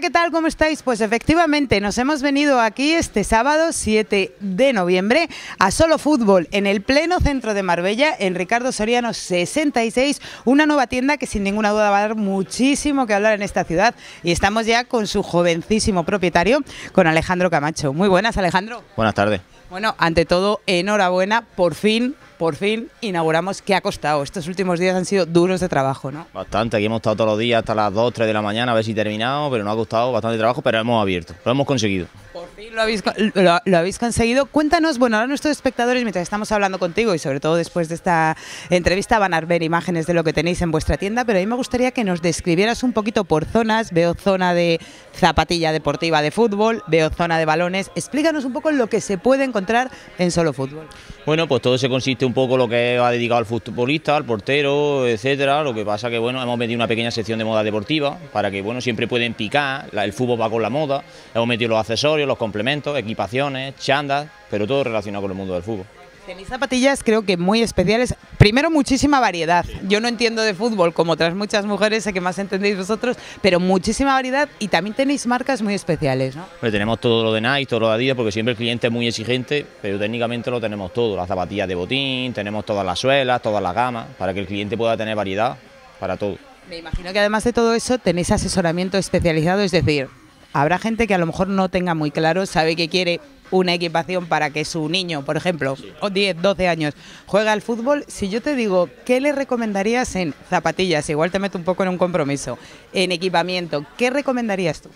Hola, ¿qué tal? ¿Cómo estáis? Pues efectivamente, nos hemos venido aquí este sábado 7 de noviembre a Solo Fútbol en el pleno centro de Marbella, en Ricardo Soriano 66, una nueva tienda que sin ninguna duda va a dar muchísimo que hablar en esta ciudad. Y estamos ya con su jovencísimo propietario, con Alejandro Camacho. Muy buenas, Alejandro. Buenas tardes. Bueno, ante todo, enhorabuena, por fin por fin inauguramos. ¿Qué ha costado? Estos últimos días han sido duros de trabajo, ¿no? Bastante, aquí hemos estado todos los días hasta las 2, 3 de la mañana a ver si terminamos, pero no ha costado bastante trabajo, pero hemos abierto, lo hemos conseguido. Por lo habéis, lo, habéis conseguido. Cuéntanos, bueno, ahora nuestros espectadores, mientras estamos hablando contigo y sobre todo después de esta entrevista, van a ver imágenes de lo que tenéis en vuestra tienda, pero a mí me gustaría que nos describieras un poquito por zonas. Veo zona de zapatilla deportiva de fútbol, veo zona de balones. Explícanos un poco lo que se puede encontrar en solo fútbol. Bueno, pues todo se consiste un poco lo que ha dedicado al futbolista, al portero, etcétera. Lo que pasa que bueno, hemos metido una pequeña sección de moda deportiva para que bueno, siempre pueden picar, el fútbol va con la moda, hemos metido los accesorios, los complementos, equipaciones, chandas, pero todo relacionado con el mundo del fútbol. Tenéis zapatillas creo que muy especiales. Primero, muchísima variedad. Yo no entiendo de fútbol como otras muchas mujeres, sé que más entendéis vosotros, pero muchísima variedad y también tenéis marcas muy especiales, ¿no? Tenemos todo lo de Nike, todo lo de Adidas, porque siempre el cliente es muy exigente, pero técnicamente lo tenemos todo. Las zapatillas de botín, tenemos todas las suelas, todas las gamas, para que el cliente pueda tener variedad para todo. Me imagino que además de todo eso tenéis asesoramiento especializado, es decir, habrá gente que a lo mejor no tenga muy claro, sabe que quiere una equipación para que su niño, por ejemplo, o 10, 12 años, juegue al fútbol, si yo te digo, ¿qué le recomendarías en zapatillas? Igual te meto un poco en un compromiso. En equipamiento, ¿qué recomendarías tú?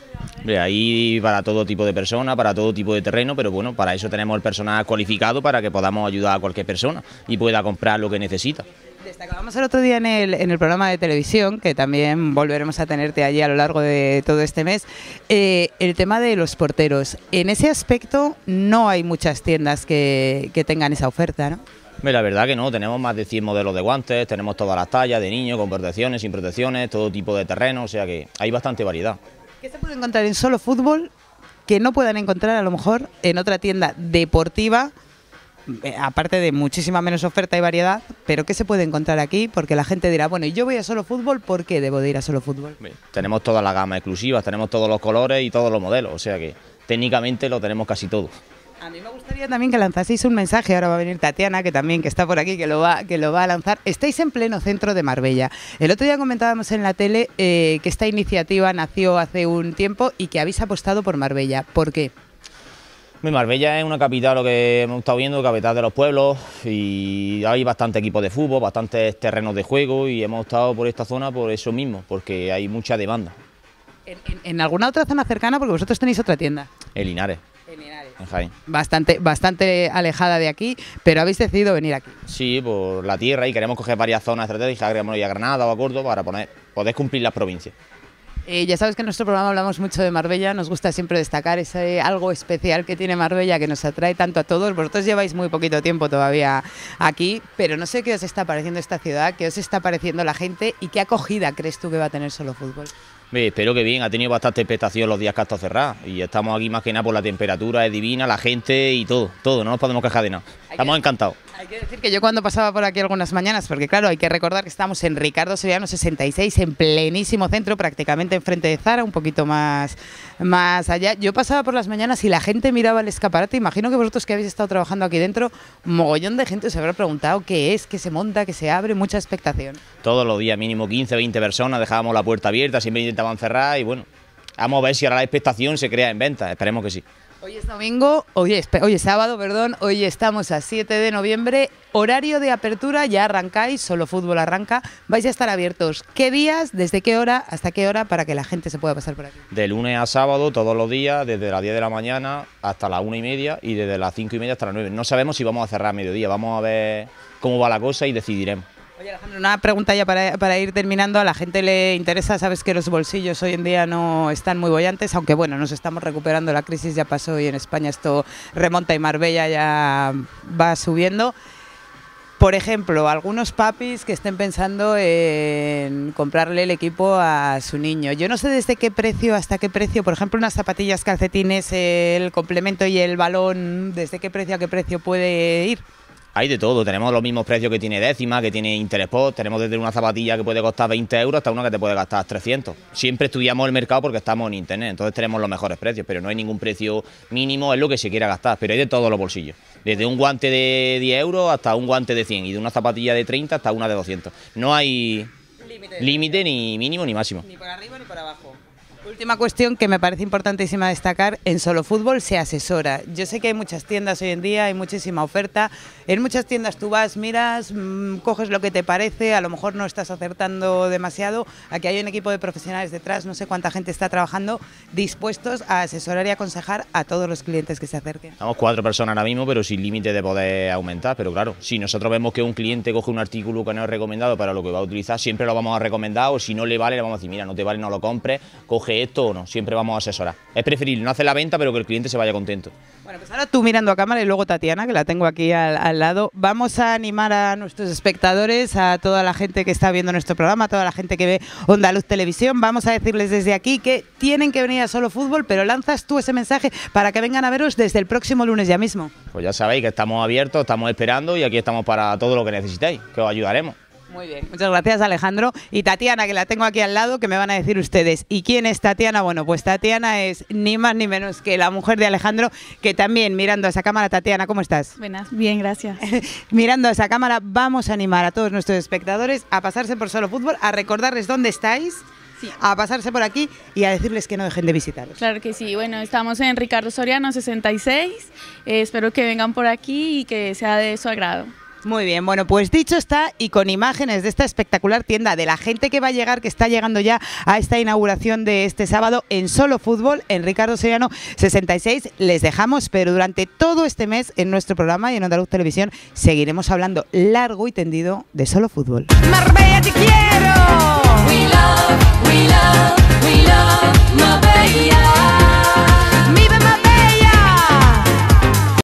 ahí para todo tipo de personas, para todo tipo de terreno, pero bueno, para eso tenemos el personal cualificado para que podamos ayudar a cualquier persona y pueda comprar lo que necesita. Destacábamos el otro día en el, en el programa de televisión, que también volveremos a tenerte allí a lo largo de todo este mes, eh, el tema de los porteros. En ese aspecto no hay muchas tiendas que, tengan esa oferta, ¿no? La verdad que no, tenemos más de 100 modelos de guantes, tenemos todas las tallas de niños, con protecciones, sin protecciones, todo tipo de terreno, o sea que hay bastante variedad. ¿Qué se puede encontrar en solo fútbol que no puedan encontrar a lo mejor en otra tienda deportiva aparte de muchísima menos oferta y variedad, pero ¿qué se puede encontrar aquí? Porque la gente dirá, bueno, yo voy a solo fútbol, ¿por qué debo de ir a solo fútbol? tenemos toda la gama exclusiva, tenemos todos los colores y todos los modelos, o sea que técnicamente lo tenemos casi todo. A mí me gustaría también que lanzaseis un mensaje, ahora va a venir Tatiana, que también que está por aquí, que lo va, que lo va a lanzar. Estáis en pleno centro de Marbella. El otro día comentábamos en la tele eh, que esta iniciativa nació hace un tiempo y que habéis apostado por Marbella. ¿Por qué? Marbella es una capital, lo que hemos estado viendo, capital de los pueblos y hay bastante equipo de fútbol, bastantes terrenos de juego y hemos estado por esta zona por eso mismo, porque hay mucha demanda. ¿En, alguna otra zona cercana? Porque vosotros tenéis otra tienda. En Linares. En Linares. En Jaén. Bastante, bastante alejada de aquí, pero habéis decidido venir aquí. Sí, por la tierra y queremos coger varias zonas estratégicas, queremos ir a Granada o a Córdoba para poner, poder cumplir las provincias. Eh, ya sabes que en nuestro programa hablamos mucho de Marbella, nos gusta siempre destacar ese algo especial que tiene Marbella que nos atrae tanto a todos. Vosotros lleváis muy poquito tiempo todavía aquí, pero no sé qué os está pareciendo esta ciudad, qué os está pareciendo la gente y qué acogida crees tú que va a tener solo fútbol. espero que bien, ha tenido bastante expectación los días que ha estado cerrado y estamos aquí más que nada por la temperatura, es divina, la gente y todo, todo, no nos podemos quejar de nada. Estamos encantados. Hay que decir que yo cuando pasaba por aquí algunas mañanas, porque claro, hay que recordar que estamos en Ricardo Sevillano 66, en plenísimo centro, prácticamente enfrente de Zara, un poquito más, más allá. Yo pasaba por las mañanas y la gente miraba el escaparate. Imagino que vosotros que habéis estado trabajando aquí dentro, mogollón de gente os habrá preguntado qué es, qué se monta, qué se abre, mucha expectación. Todos los días, mínimo 15, 20 personas, dejábamos la puerta abierta, siempre intentaban cerrar y bueno, vamos a ver si ahora la expectación se crea en venta, esperemos que sí. Hoy es domingo, hoy es, hoy es sábado, perdón, hoy estamos a 7 de noviembre, horario de apertura, ya arrancáis, solo fútbol arranca, vais a estar abiertos. ¿Qué días, desde qué hora, hasta qué hora para que la gente se pueda pasar por aquí? De lunes a sábado, todos los días, desde las 10 de la mañana hasta las 1 y media y desde las 5 y media hasta las 9. No sabemos si vamos a cerrar a mediodía, vamos a ver cómo va la cosa y decidiremos. Oye, Alejandro, una pregunta ya para, ir terminando. A la gente le interesa, sabes que los bolsillos hoy en día no están muy bollantes, aunque bueno, nos estamos recuperando, la crisis ya pasó y en España esto remonta y Marbella ya va subiendo. Por ejemplo, algunos papis que estén pensando en comprarle el equipo a su niño. Yo no sé desde qué precio hasta qué precio, por ejemplo, unas zapatillas, calcetines, el complemento y el balón, ¿desde qué precio a qué precio puede ir? Hay de todo, tenemos los mismos precios que tiene décima, que tiene Interesport, tenemos desde una zapatilla que puede costar 20 euros hasta una que te puede gastar 300. Siempre estudiamos el mercado porque estamos en internet, entonces tenemos los mejores precios, pero no hay ningún precio mínimo, es lo que se quiera gastar, pero hay de todos los bolsillos. Desde un guante de 10 euros hasta un guante de 100 y de una zapatilla de 30 hasta una de 200. No hay límite ni mínimo ni máximo. Ni por arriba ni por abajo. Última cuestión que me parece importantísima destacar, en Solo Fútbol se asesora. Yo sé que hay muchas tiendas hoy en día, hay muchísima oferta. En muchas tiendas tú vas, miras, mm, coges lo que te parece, a lo mejor no estás acertando demasiado. Aquí hay un equipo de profesionales detrás, no sé cuánta gente está trabajando, dispuestos a asesorar y aconsejar a todos los clientes que se acerquen. Estamos cuatro personas ahora mismo, pero sin límite de poder aumentar. Pero claro, si nosotros vemos que un cliente coge un artículo que no es recomendado para lo que va a utilizar, siempre lo vamos a recomendar o si no le vale, le vamos a decir, mira, no te vale, no lo compres, coge esto o no, siempre vamos a asesorar. Es preferible no hacer la venta, pero que el cliente se vaya contento. Bueno, pues ahora tú mirando a cámara y luego Tatiana, que la tengo aquí al, lado, vamos a animar a nuestros espectadores, a toda la gente que está viendo nuestro programa, a toda la gente que ve Onda Luz Televisión, vamos a decirles desde aquí que tienen que venir a Solo Fútbol, pero lanzas tú ese mensaje para que vengan a veros desde el próximo lunes ya mismo. Pues ya sabéis que estamos abiertos, estamos esperando y aquí estamos para todo lo que necesitéis, que os ayudaremos. Muy bien, muchas gracias Alejandro. Y Tatiana, que la tengo aquí al lado, que me van a decir ustedes. ¿Y quién es Tatiana? Bueno, pues Tatiana es ni más ni menos que la mujer de Alejandro, que también mirando a esa cámara, Tatiana, ¿cómo estás? Buenas, bien, gracias. mirando a esa cámara, vamos a animar a todos nuestros espectadores a pasarse por Solo Fútbol, a recordarles dónde estáis. a pasarse por aquí y a decirles que no dejen de visitaros. Claro que sí, bueno, estamos en Ricardo Soriano 66, eh, espero que vengan por aquí y que sea de su agrado. Muy bien, bueno, pues dicho está y con imágenes de esta espectacular tienda, de la gente que va a llegar, que está llegando ya a esta inauguración de este sábado en Solo Fútbol, en Ricardo Seriano 66, les dejamos, pero durante todo este mes en nuestro programa y en Andaluz Televisión seguiremos hablando largo y tendido de Solo Fútbol. Marbella, te quiero. We love, we love, we love